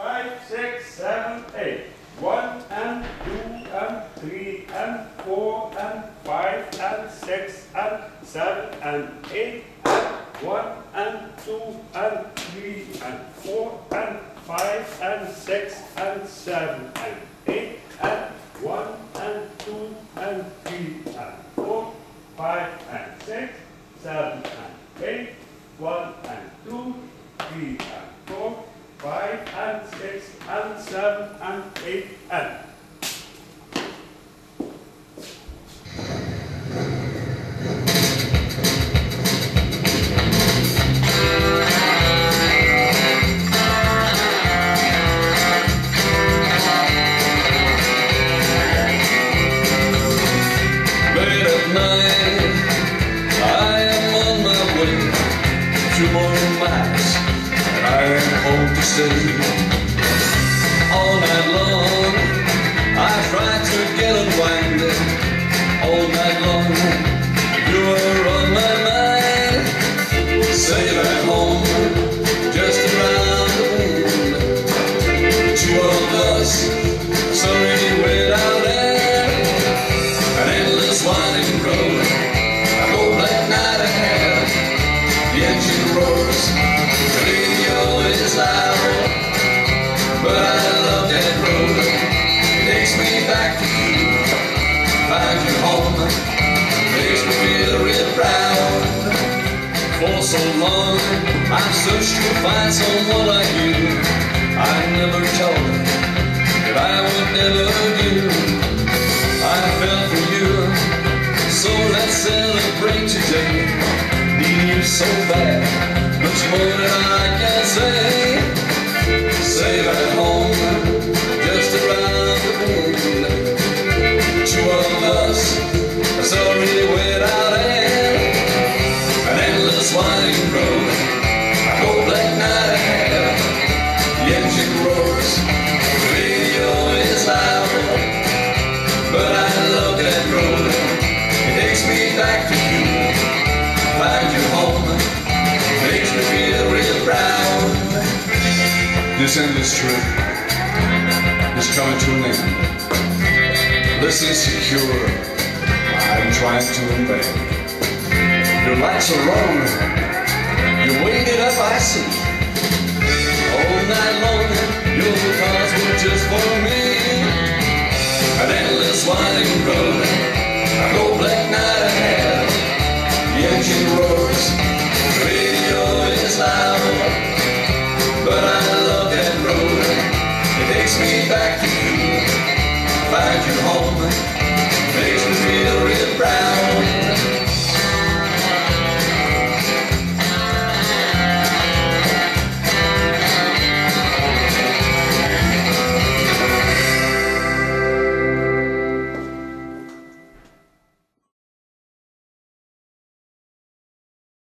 Five, six, seven, eight. One and two and three and four and five and six and seven and eight and one and two and three and four and five and six and seven and eight and one and two and three and four, five and six, seven and eight, 5 and 6 and 7 and 8 and. Late at night stay. All night long, I try to get unwinded. All night long, you are on my mind. Safe at home, just around the bend. Two of us, sorry without end. An endless winding road. I go black night ahead. The engine roars. But I love that road. It takes me back to you. Home. Real proud. For so long, I've searched to find someone like you. I never told that I would never do. I fell for you, so let's celebrate today. Need you so bad, much more than I can back to you. Find you home. Makes me feel real proud. This trip is coming to an end. Listen secure. I'm trying to invade. Your lights are wrong. You waited up, I see. All night long, your cars were just for me. An endless winding road. Takes me back to you. Find you home.